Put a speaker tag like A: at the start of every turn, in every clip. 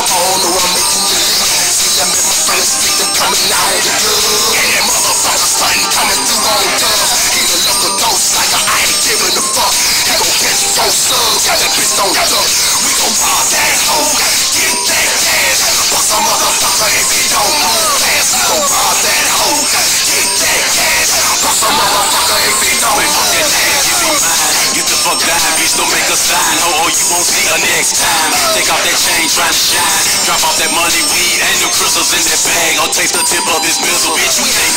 A: I'm
B: on, or I'm making you leave. See, I'm in my first street, I'm coming out the club. And that motherfucker stunting coming through on dubs. He the local ghost like I ain't giving a fuck. He gon' catch four slugs, got that bitch on duck. We gon' rob that hoe, get that cash. Bust a motherfucker if he don't move fast. We gon' rob that hoe, get that cash. Bust a motherfucker if he don't.
C: The fuck down, bitch, don't make a sign. Ho, oh, you won't see her next time. Take off that chain, trying to shine. Drop off that money, weed, and them crystals in that bag. Or taste the tip of this missile, bitch, we ain't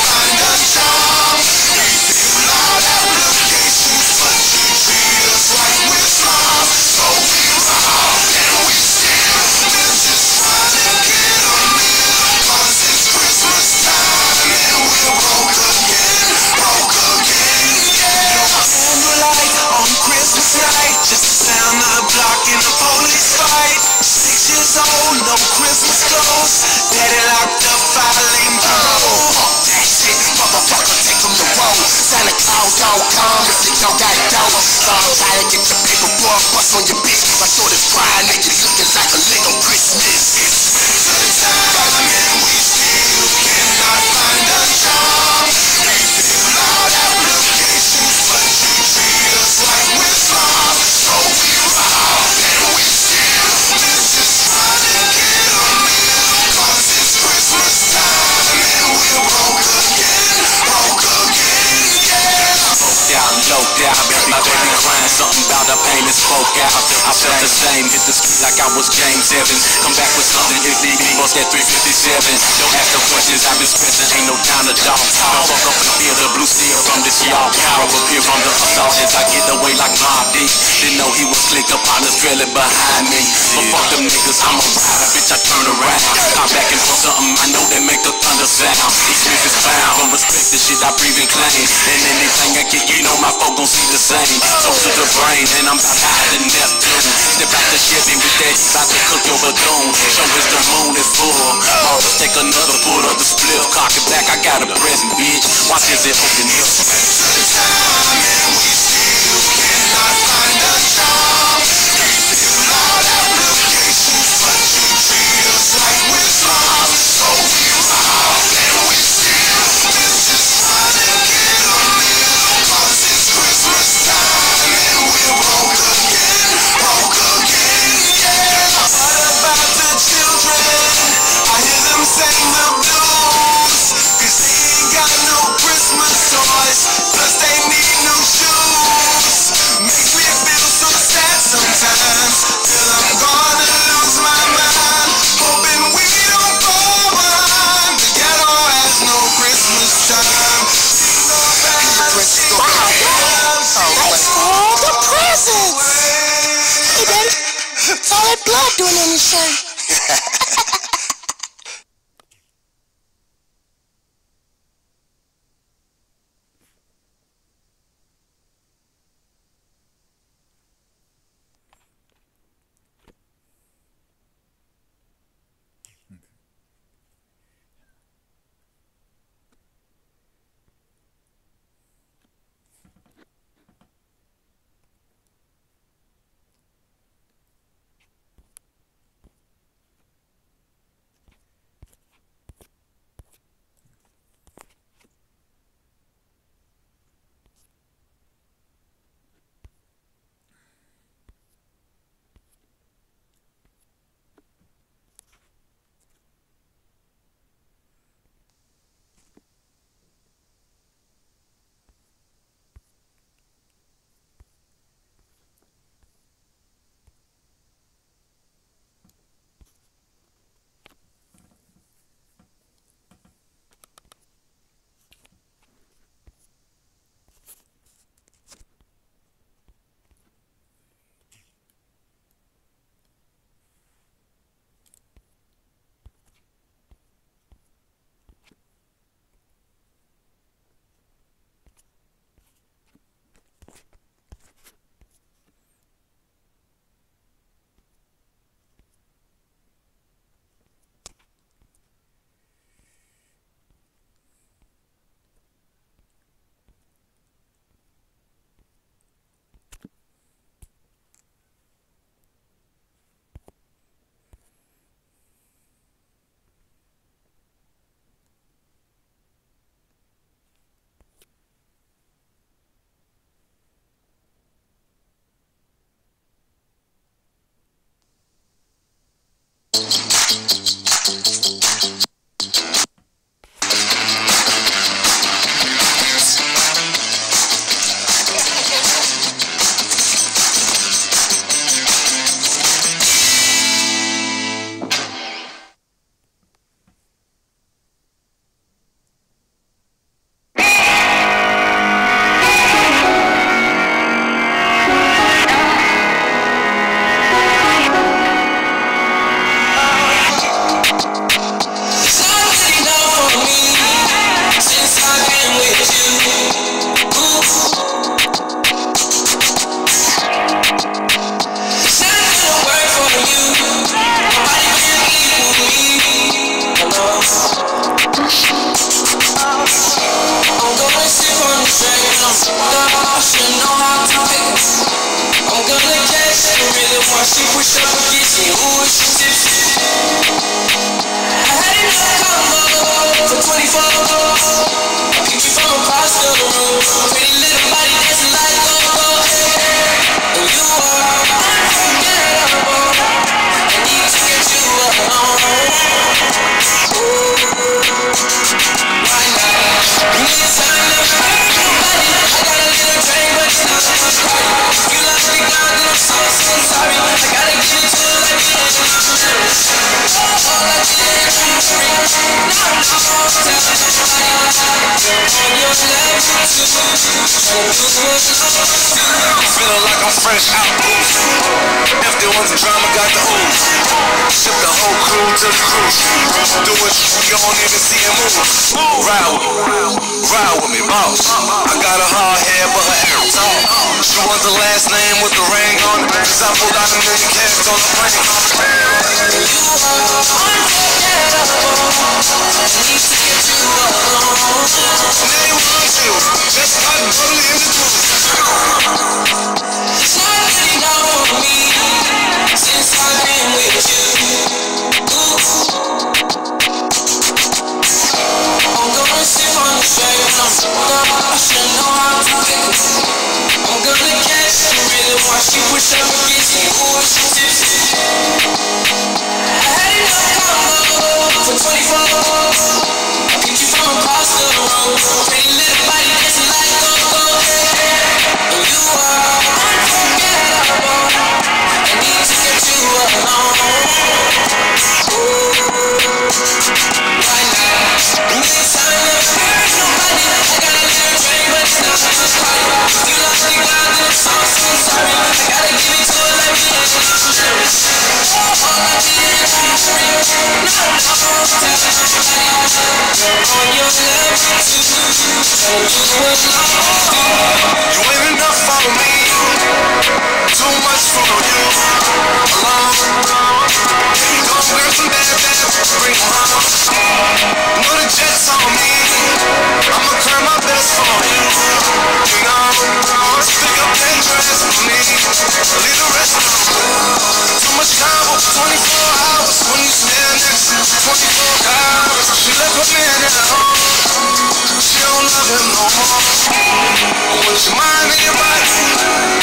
C: Candlelight Old, no Christmas clothes Daddy locked up, filing parole
B: Fuck that shit, motherfucker, take from the road. Santa Claus don't come if you don't got dough. So I'm trying to get your paper, boy, bust on your bitch. My shorty's crying, and you looking like a lick on Christmas.
C: Spoke out. I felt the same, hit the street like I was James Evans. Come back with something, hit the bust that 357. Don't ask no questions, I've been stressing, ain't no time to dog. I up this y'all. Power appear from the assault as I get away like Mobb Deep. Didn't know he was slick up on the drilling behind me. But fuck them niggas, I'm a rider, bitch, I turn around. I'm back and for something I know that make the thunder sound. These niggas found, don't respect the shit I breathe and claim. And anything I get, you know my folk gon' see the same. So to the brain, and I'm about to Neptune. Step out the Chevy with that, about to cook your Bethune. Show us the moon is full. Marcus, take another pull of the split. Cock it back, I got a present, bitch. Watch as it open up. Yeah.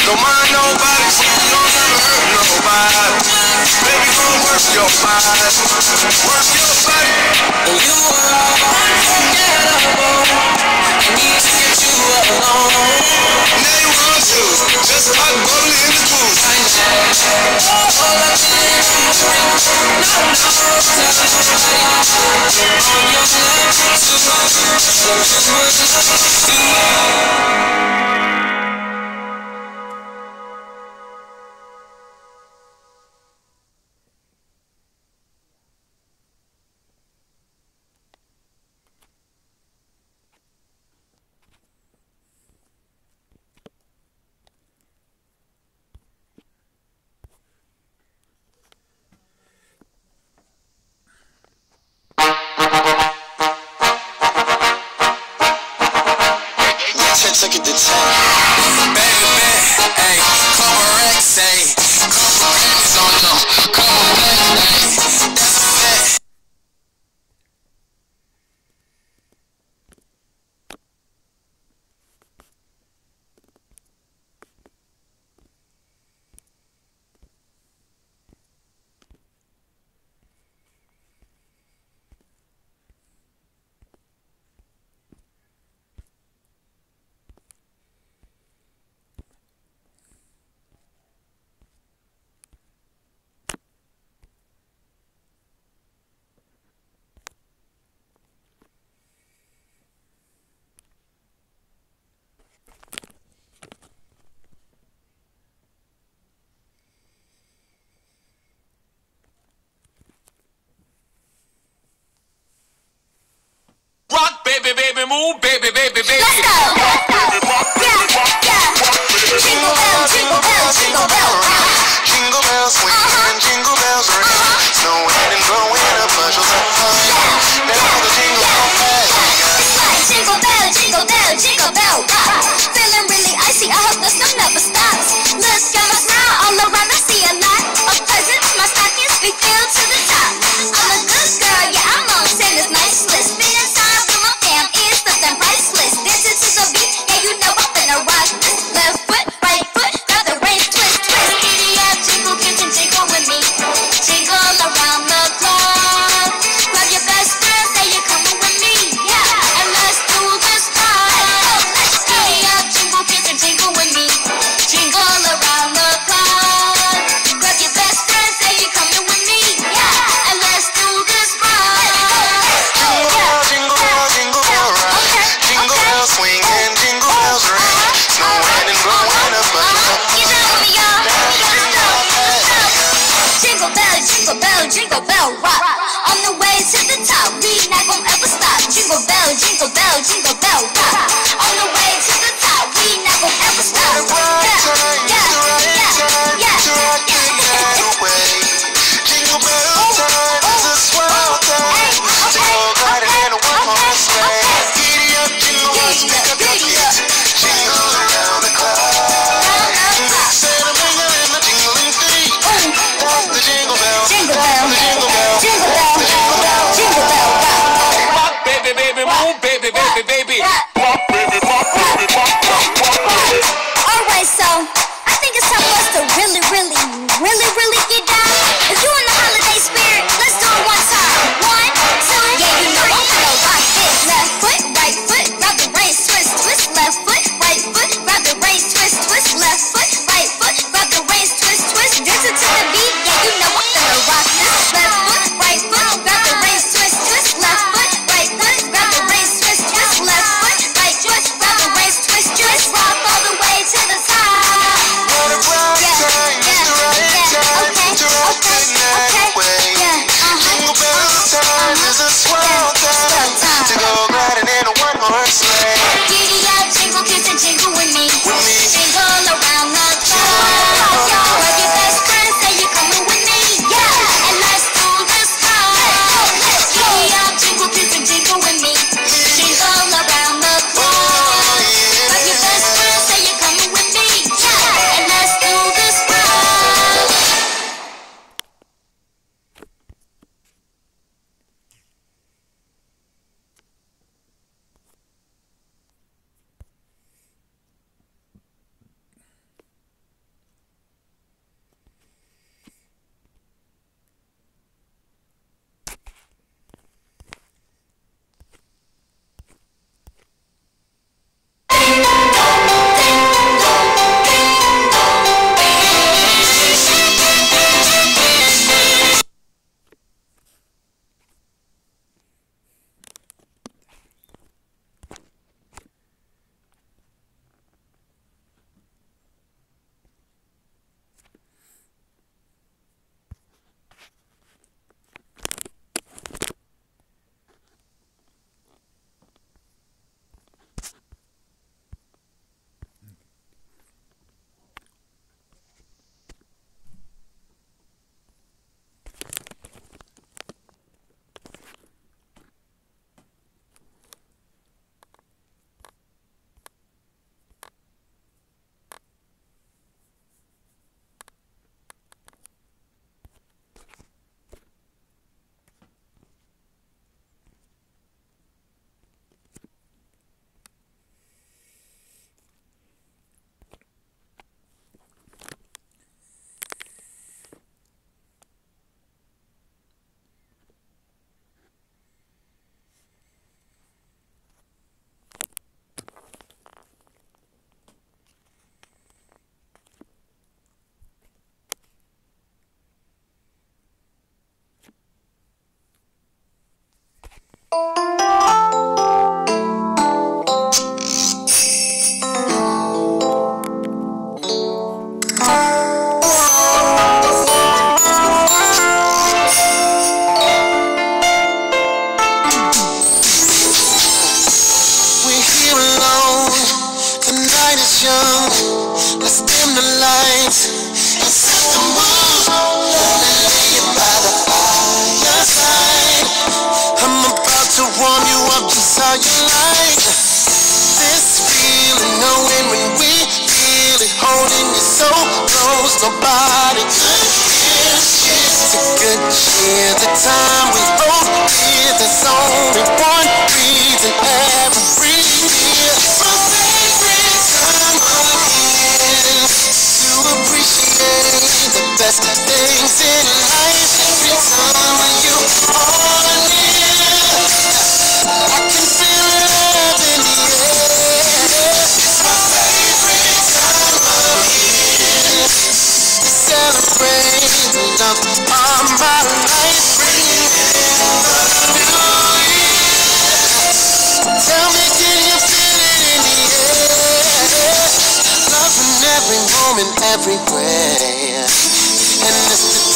C: Don't
D: mind nobody, you don't hurt nobody. Baby, don't work your body, work your body.
E: You are unforgettable. I need to get you alone.
D: Now you just bubbly in the.
F: Thank you. move, baby, baby, baby.
G: Let's go. Yeah, yeah. Jingle bell, jingle bell, jingle bell.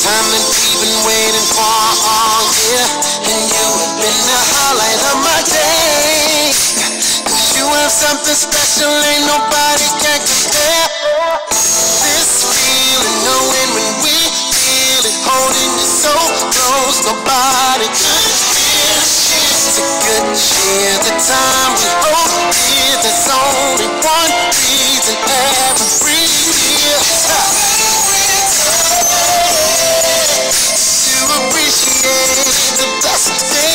H: time that we've been waiting for all year And you have been the highlight of my day. Cause you have something special ain't nobody can compare. This feeling, knowing when we feel it Holding you so close, nobody could feel good the time we both feel There's only one reason every year.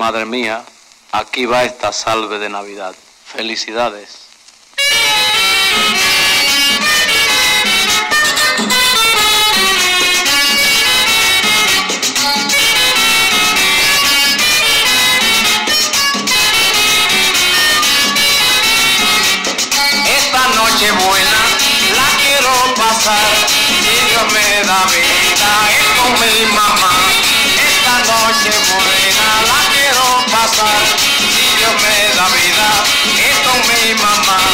I: madre mía, aquí va esta salve de Navidad. Felicidades.
J: si Dios me da vida, esto es mi mamá.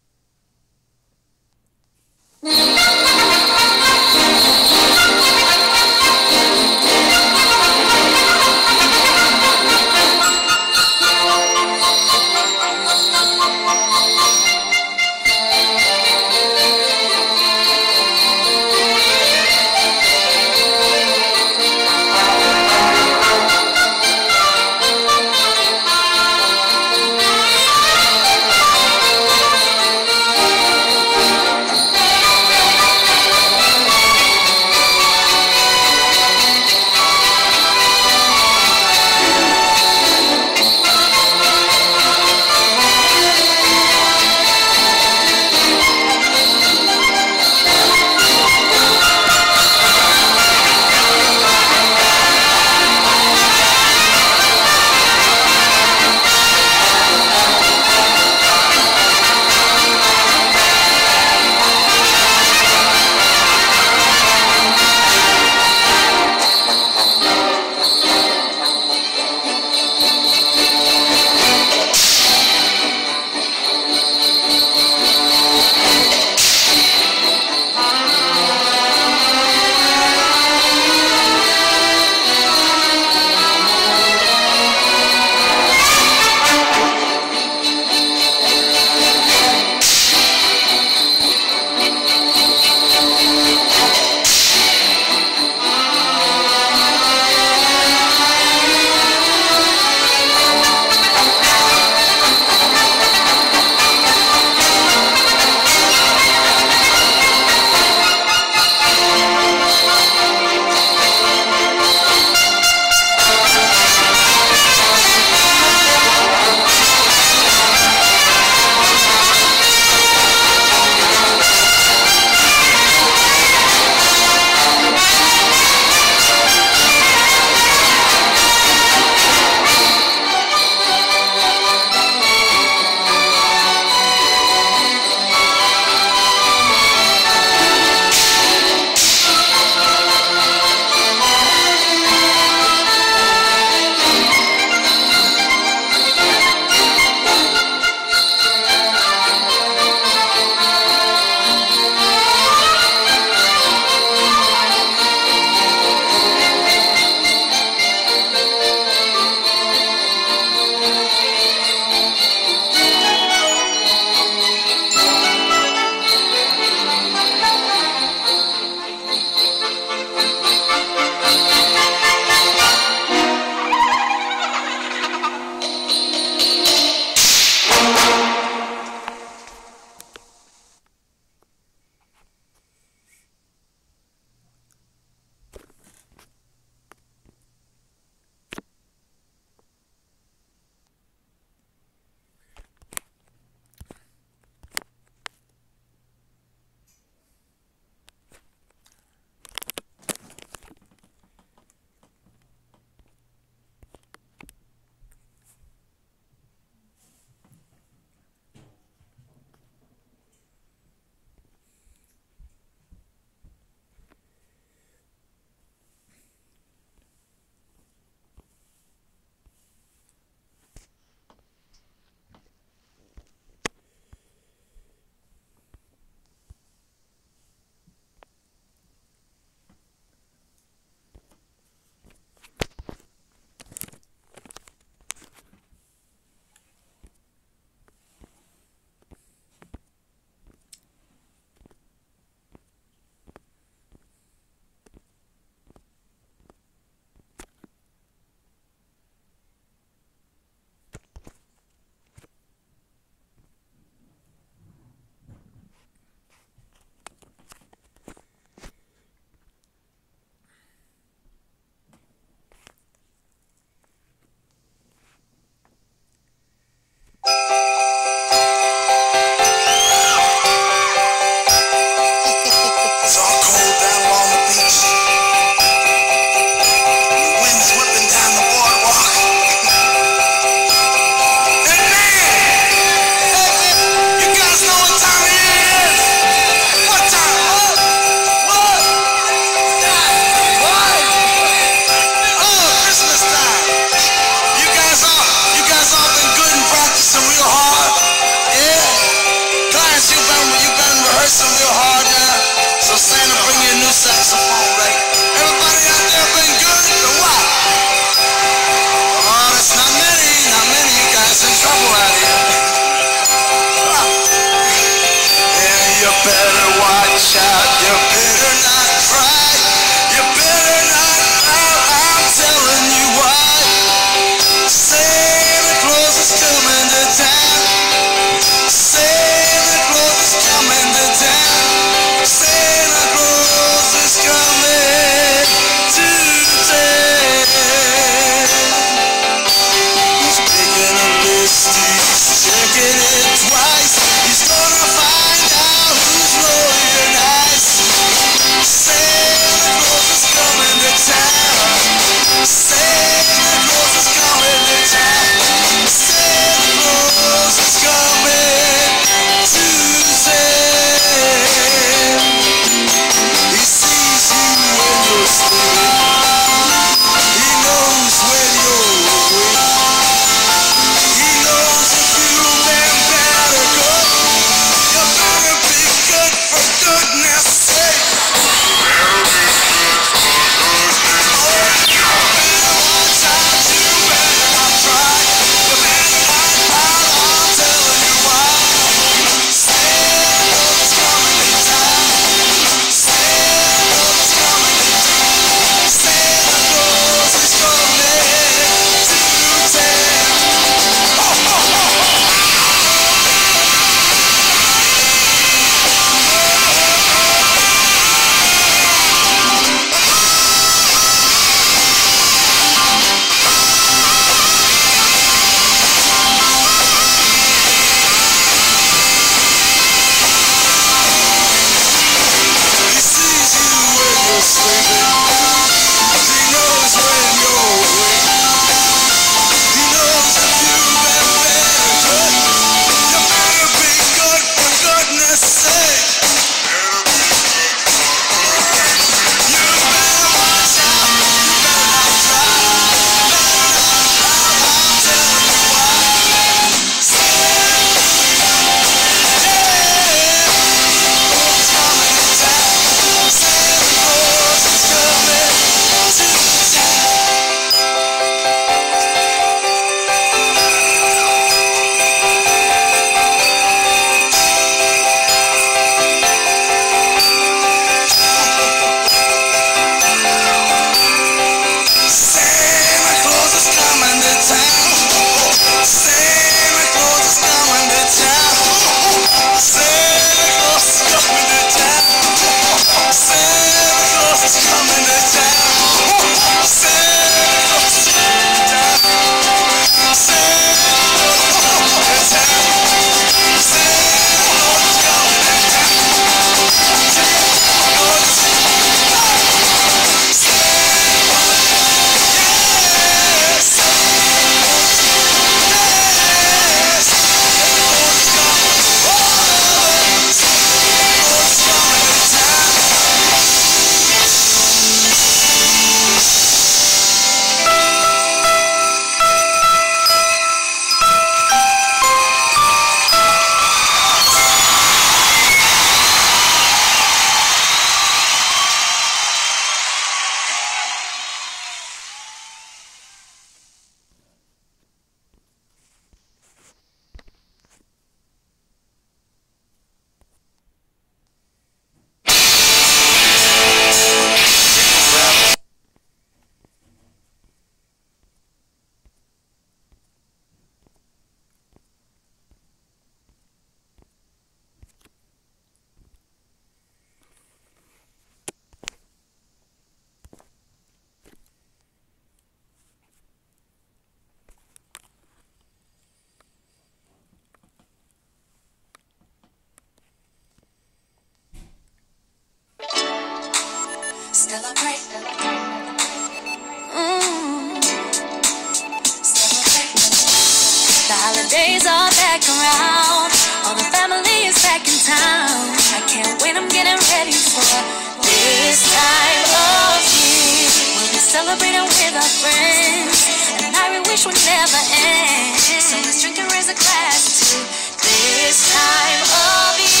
K: friends, and I wish would never end. So let's drink and raise a glass to this time of year.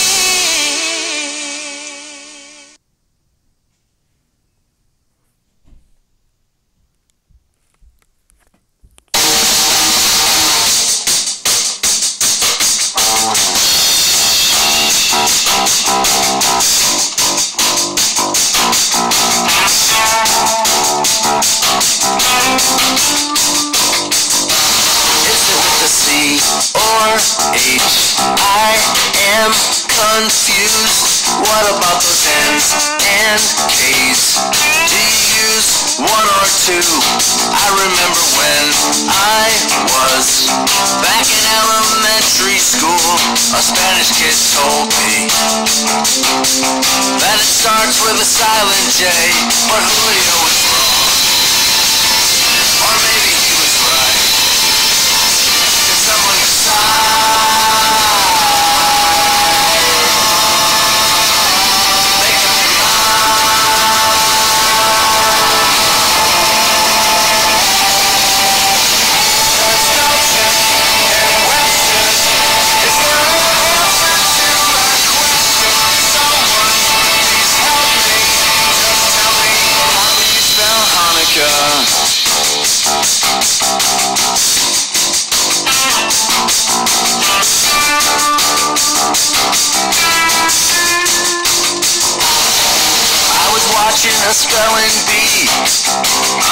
L: with a silent J, but who do you?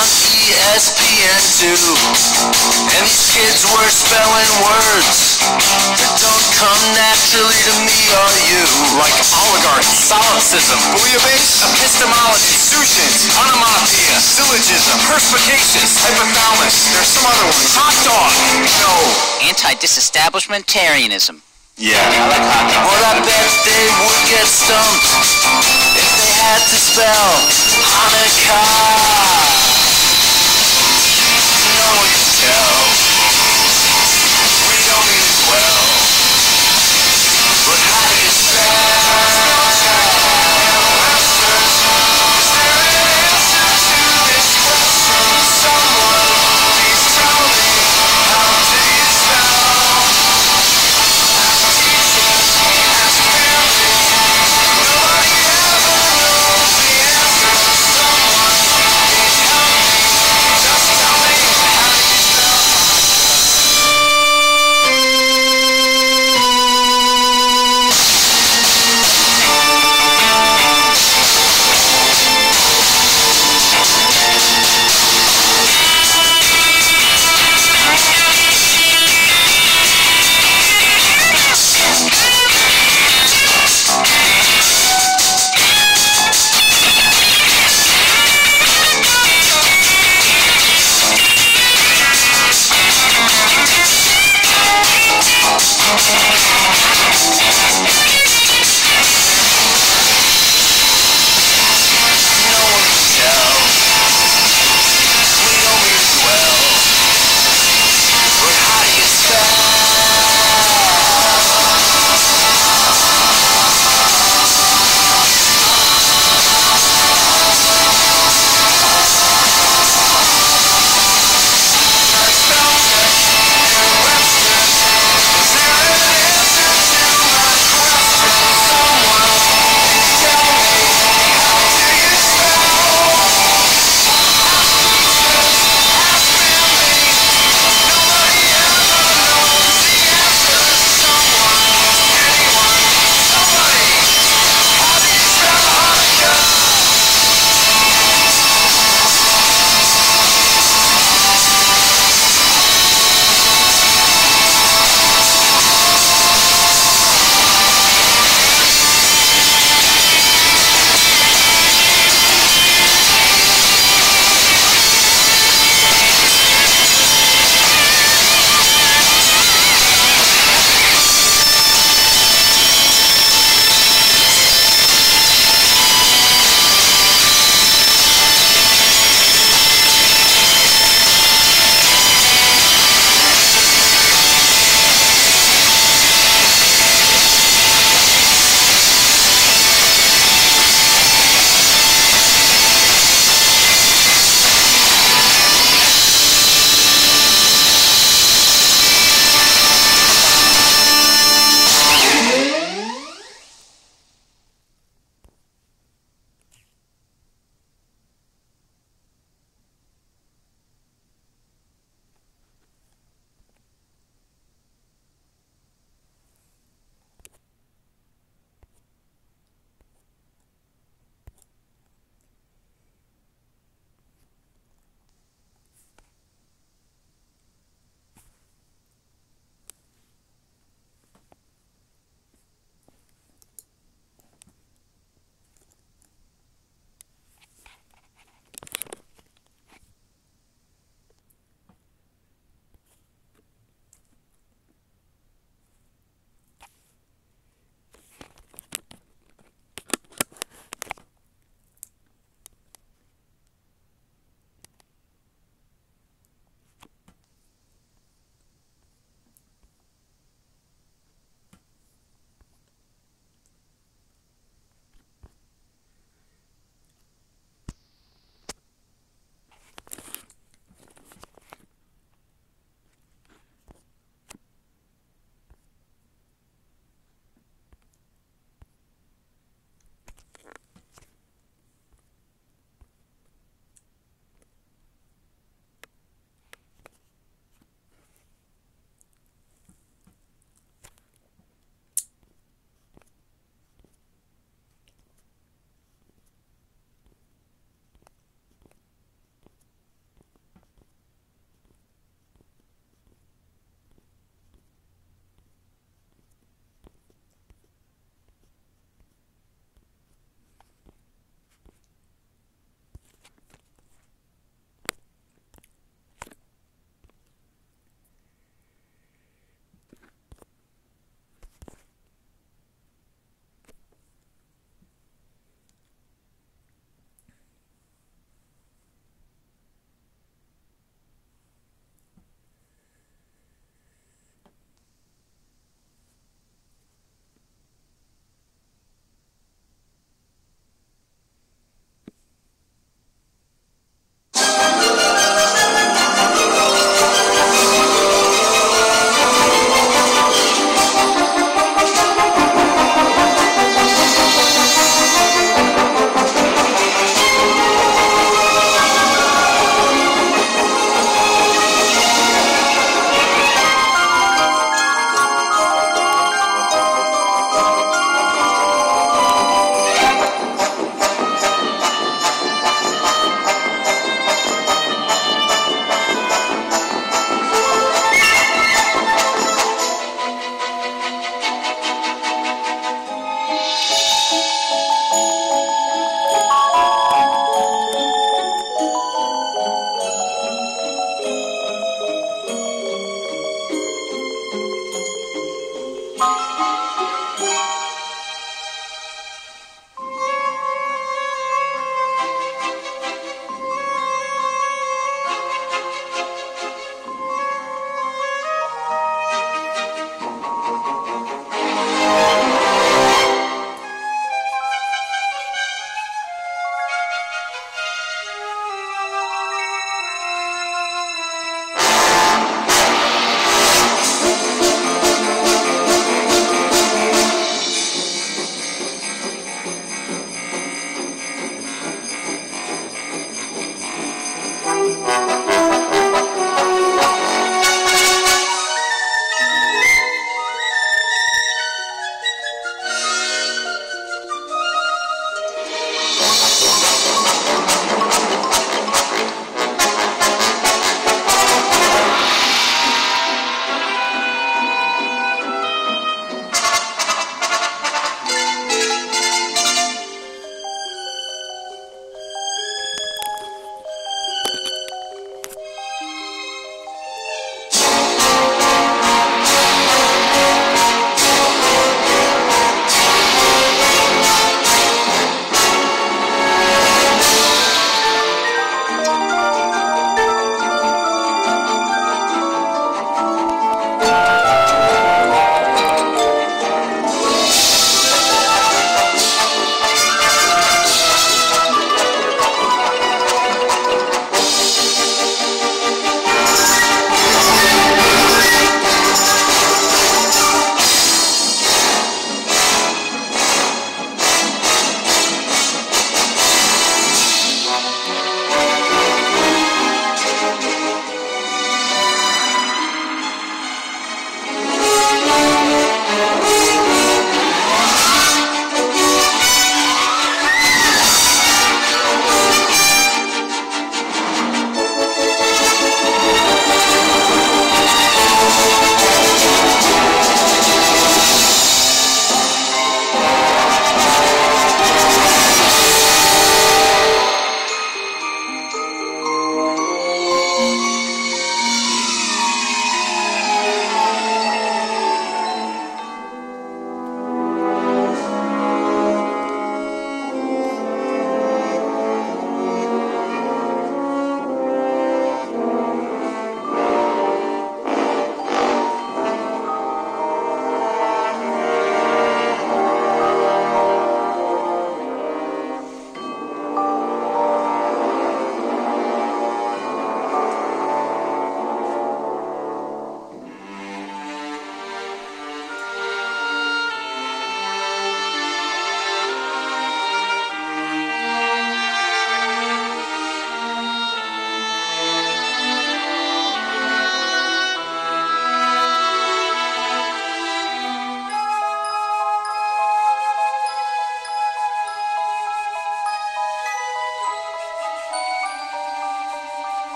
L: on ESPN2. And these kids were spelling words that don't come naturally to me or you. Like oligarch, solipsism, bouillabaisse, epistemology, sushins, onomatopoeia, syllogism, perspicacious, hypothalamus. There's some other ones. Hot dog. No.
M: Anti-disestablishmentarianism.
L: Yeah. Well, I bet they would get stumped if they had to spell Hanukkah yourself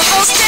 K: the roasted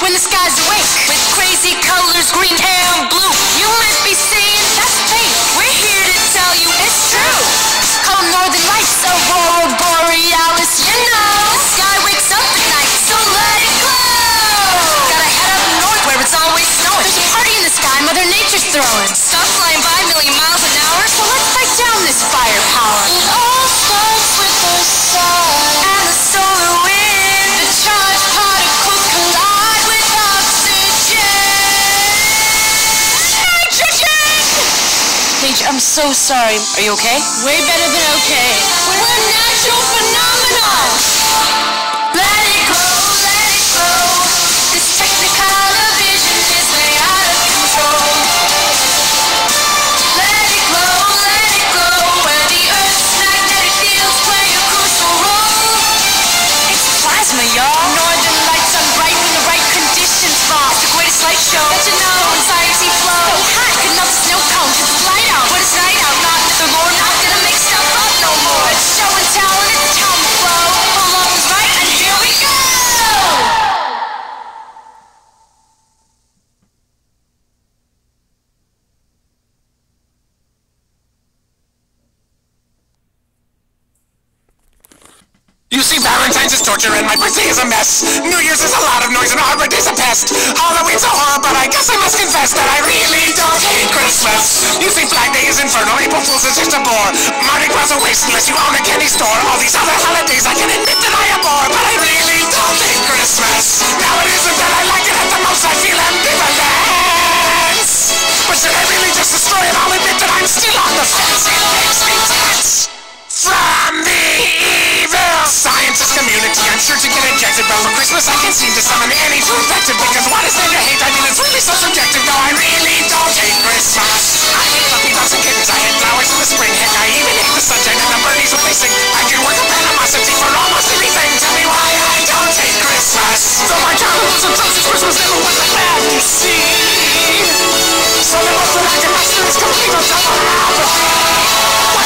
K: when the sky's awake. So sorry. Are you okay? Way better than okay.
H: Torture and my birthday is a mess. New Year's is a lot of noise and Arbor Day's a pest. Halloween's a horror, but I guess I must confess that I really don't hate Christmas. You see, Flag Day is infernal, April Fool's is just a bore. Mardi Gras a waste unless you own a candy store. All these other holidays I can admit that I am abhor, but I really don't hate Christmas. Now it isn't that I like it at the most, I feel ambivalence. But should I really just destroy it? I'll admit that I'm still on the fence. It makes me from the evil scientist community. I'm sure to get ejected, but for Christmas I can seem to summon any infect it. Because what is there to hate? I mean, it's really so subjective. though I really don't hate Christmas. I hate puppy dogs and kittens. I hate flowers in the spring. Heck, I even hate the sunshine and the birdies when they sing. I can work up animosity for almost anything. Tell me why I don't hate Christmas. Though my childhood was atrocious, Christmas never was that bad, you see. So there was the lack of master is complete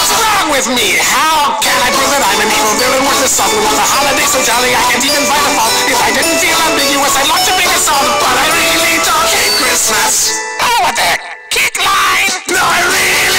H: What's wrong with me? How can I prove that I'm an evil villain with a song? With a holiday so jolly, I can't even find a fault. If I didn't feel
B: ambiguous, I'd launch a bigger song. But I really don't hate Christmas. Oh, what the heck? Kick line! No, I really